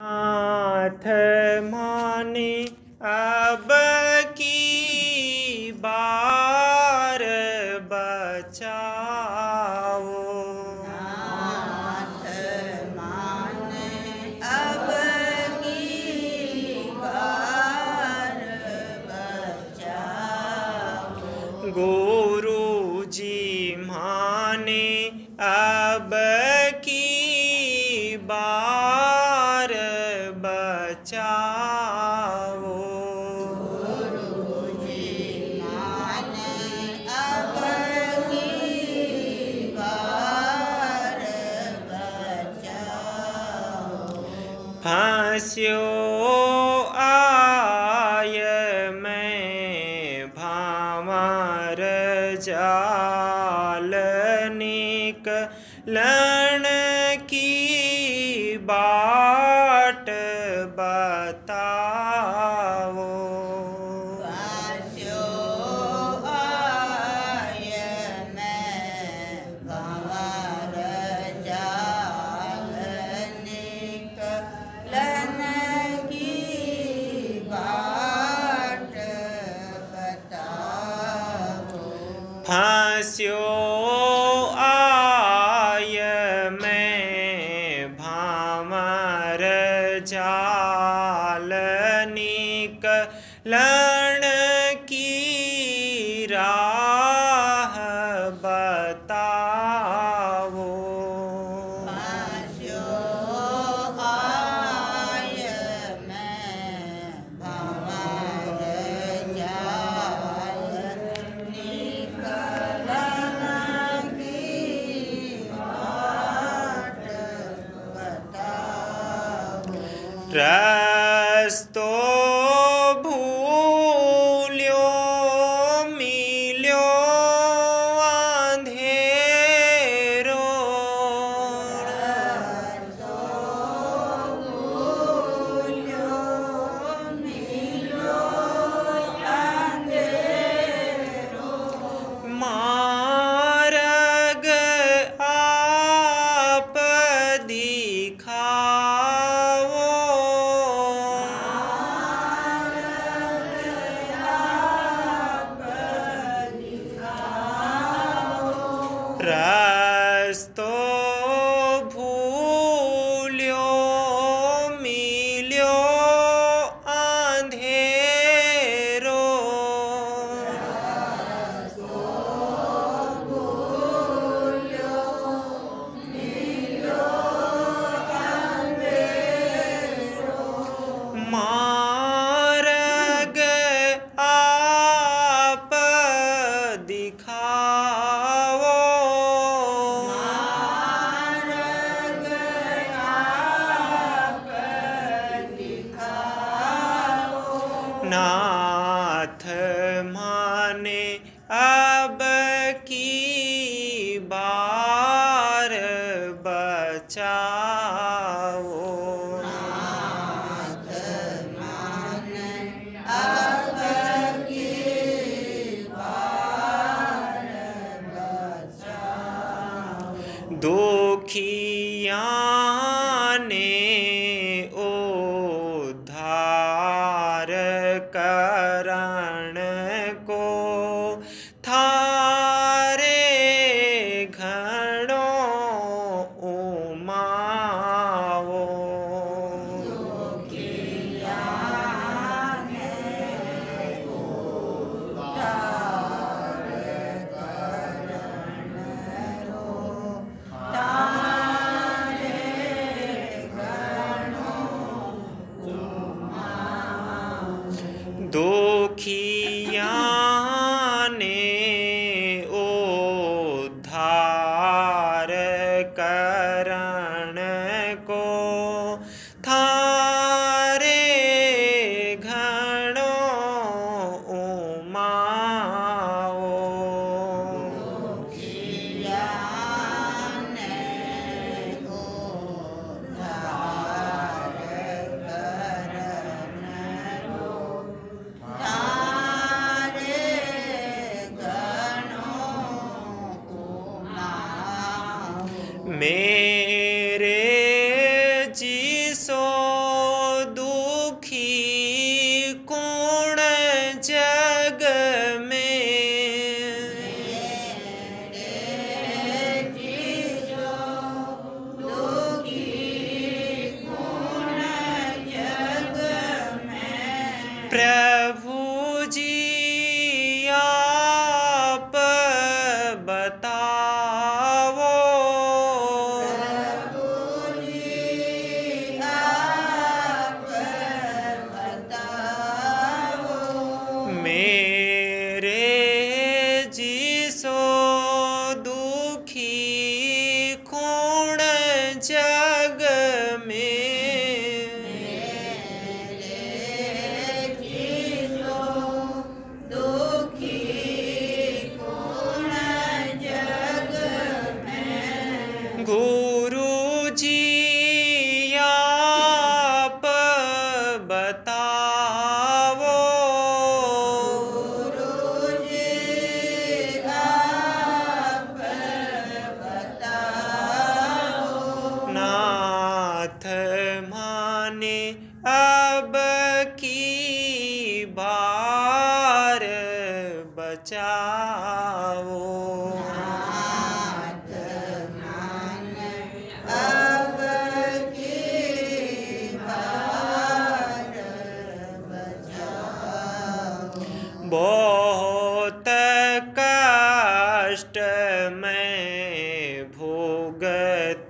नाथ माने अब की बार बचाओ। नाथ मान अब की बार बचाओ। गुरु जी माने अब फांस्यो आय मैं भावर जाल निकलन निकलन की राह बताओ। वास्यो आय estoy. बचाओ। दुखिया ने उद्धार करण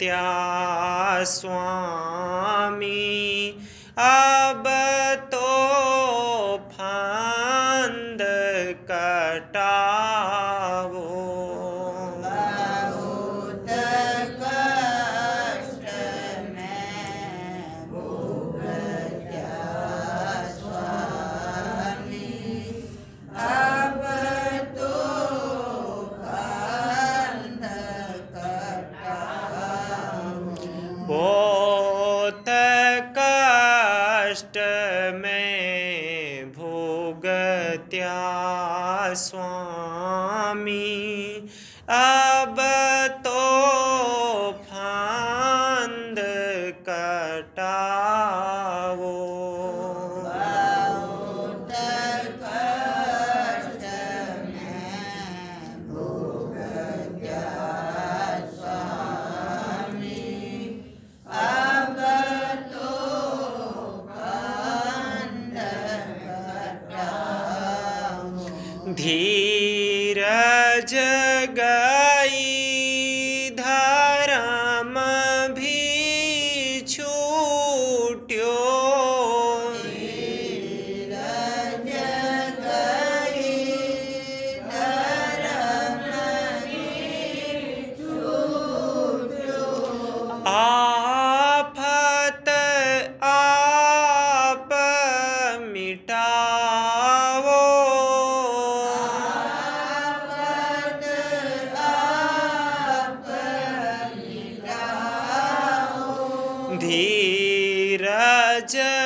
त्या स्वा कष्ट में भोगत्या स्वामी। अब raja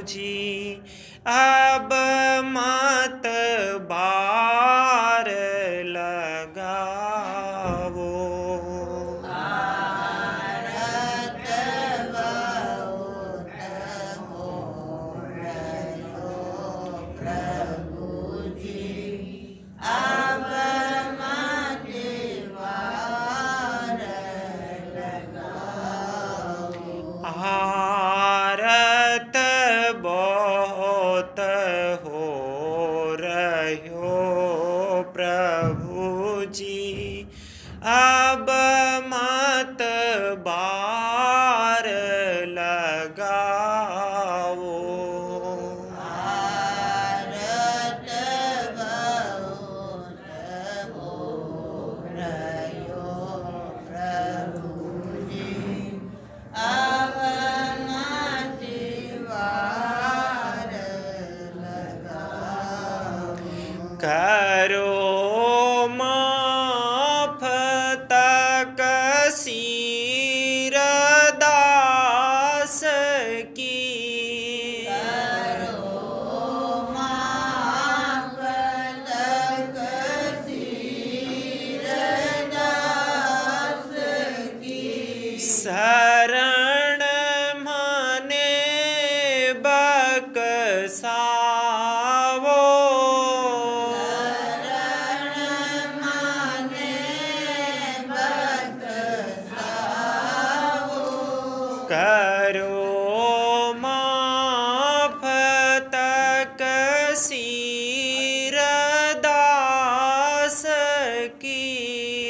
जी अब मत बार लगाओ Ah see ਕੀ